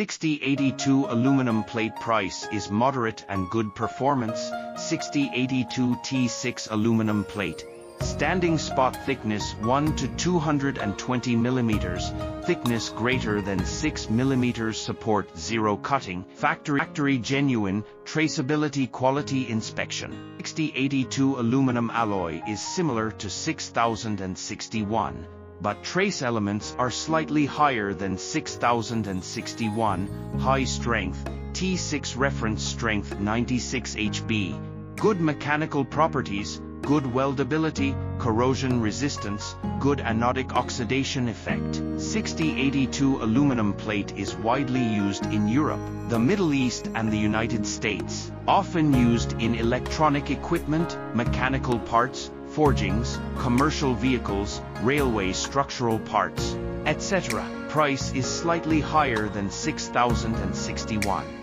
6082 aluminum plate price is moderate and good performance. 6082 T6 aluminum plate. Standing spot thickness 1 to 220 millimeters, thickness greater than 6 millimeters support zero cutting, factory, factory genuine, traceability quality inspection. 6082 aluminum alloy is similar to 6061 but trace elements are slightly higher than 6061, high strength, T6 reference strength 96 HB, good mechanical properties, good weldability, corrosion resistance, good anodic oxidation effect. 6082 aluminum plate is widely used in Europe, the Middle East and the United States, often used in electronic equipment, mechanical parts, forgings, commercial vehicles, railway structural parts, etc. Price is slightly higher than 6061.